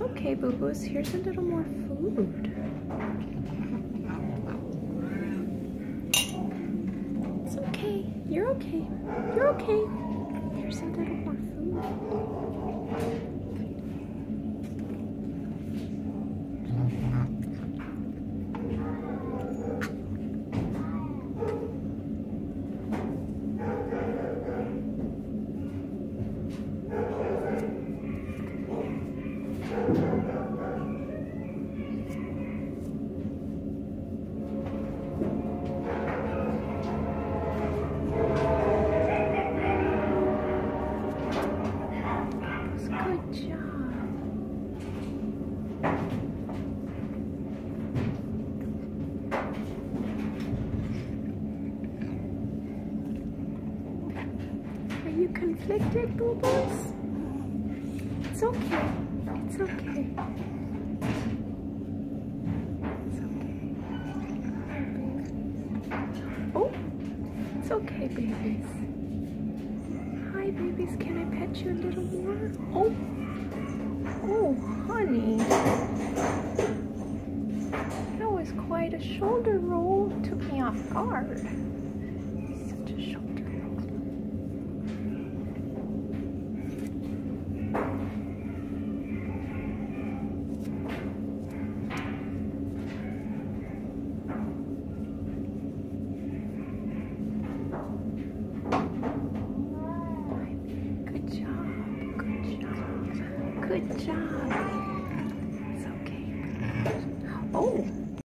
okay, boo boos. Here's a little more food. It's okay. You're okay. You're okay. Here's a little more food. You conflicted, boo boos? It's okay. It's okay. It's okay. Oh, it's okay, babies. Hi, babies. Can I pet you a little more? Oh, oh, honey. That was quite a shoulder roll. Took me off guard. Good job.